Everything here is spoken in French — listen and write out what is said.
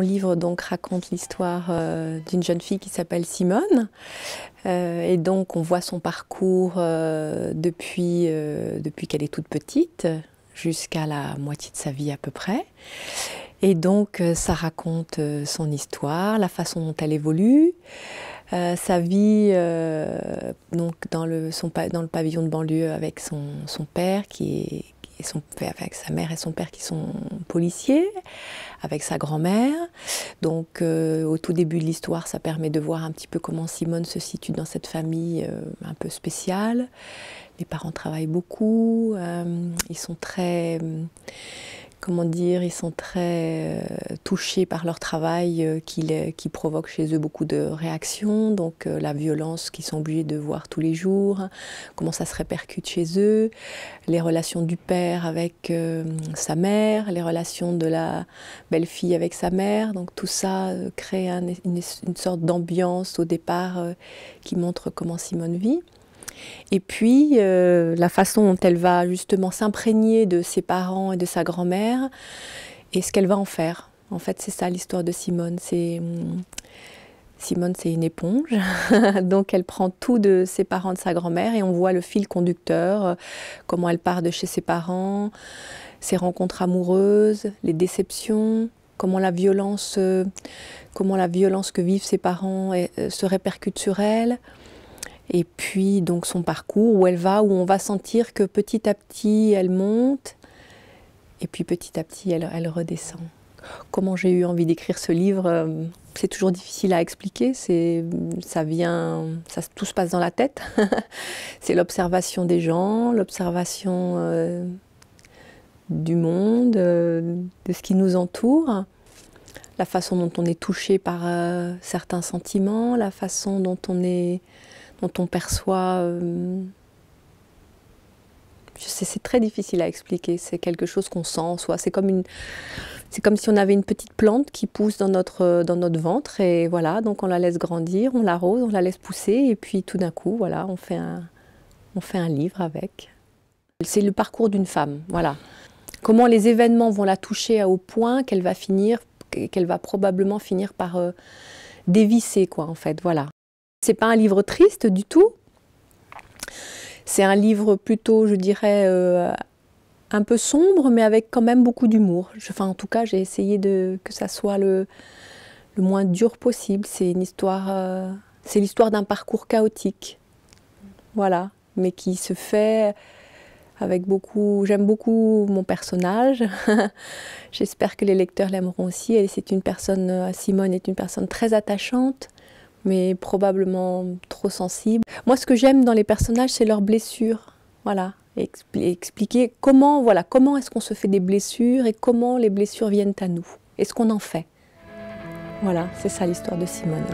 Mon livre donc raconte l'histoire euh, d'une jeune fille qui s'appelle Simone. Euh, et donc on voit son parcours euh, depuis, depuis qu'elle est toute petite jusqu'à la moitié de sa vie à peu près. Et donc ça raconte son histoire, la façon dont elle évolue. sa vie donc dans le, son, dans le pavillon de banlieue avec son, son père qui est, son, avec sa mère et son père qui sont policiers, avec sa grand-mère. Donc euh, au tout début de l'histoire, ça permet de voir un petit peu comment Simone se situe dans cette famille euh, un peu spéciale. Les parents travaillent beaucoup, euh, ils sont très comment dire, ils sont très euh, touchés par leur travail euh, qui, provoque chez eux beaucoup de réactions, donc euh, la violence qu'ils sont obligés de voir tous les jours, comment ça se répercute chez eux, les relations du père avec sa mère, les relations de la belle-fille avec sa mère, donc tout ça crée une, une, sorte d'ambiance au départ qui montre comment Simone vit. Et puis, euh, la façon dont elle va justement s'imprégner de ses parents et de sa grand-mère, et ce qu'elle va en faire. En fait, c'est ça l'histoire de Simone. C'est hum, Simone, c'est une éponge, donc elle prend tout de ses parents, de sa grand-mère, et on voit le fil conducteur, euh, comment elle part de chez ses parents, ses rencontres amoureuses, les déceptions, comment la violence, euh, comment la violence que vivent ses parents se répercute sur elle et puis donc son parcours, où elle va, où on va sentir que petit à petit elle monte, et puis petit à petit elle, elle redescend. Comment j'ai eu envie d'écrire ce livre, euh, c'est toujours difficile à expliquer. Ça vient, ça, tout se passe dans la tête. c'est l'observation des gens, l'observation euh, du monde, euh, de ce qui nous entoure, la façon dont on est touché par certains sentiments, la façon dont on est dont on perçoit. Euh, je sais, c'est très difficile à expliquer. C'est quelque chose qu'on sent soit. C'est comme une, c'est comme si on avait une petite plante qui pousse dans notre dans notre ventre et voilà. Donc on la laisse grandir, on l'arrose, on la laisse pousser et puis tout d'un coup, voilà, on fait un on fait un livre avec. C'est le parcours d'une femme, voilà. Comment les événements vont la toucher au point qu'elle va finir, qu'elle va probablement finir par euh, dévisser, quoi, en fait, voilà. C'est pas un livre triste du tout. C'est un livre plutôt, je dirais, euh, un peu sombre, mais avec quand même beaucoup d'humour. Enfin, en tout cas, j'ai essayé de que ça soit le, le moins dur possible. C'est une histoire, euh, c'est l'histoire d'un parcours chaotique, voilà, mais qui se fait avec beaucoup. J'aime beaucoup mon personnage. J'espère que les lecteurs l'aimeront aussi. C'est une personne. Euh, Simone est une personne très attachante mais probablement trop sensible. Moi, ce que j'aime dans les personnages, c'est leurs blessures. Voilà, expliquer comment, voilà, comment est-ce qu'on se fait des blessures et comment les blessures viennent à nous. Et ce qu'on en fait. Voilà, c'est ça l'histoire de Simone.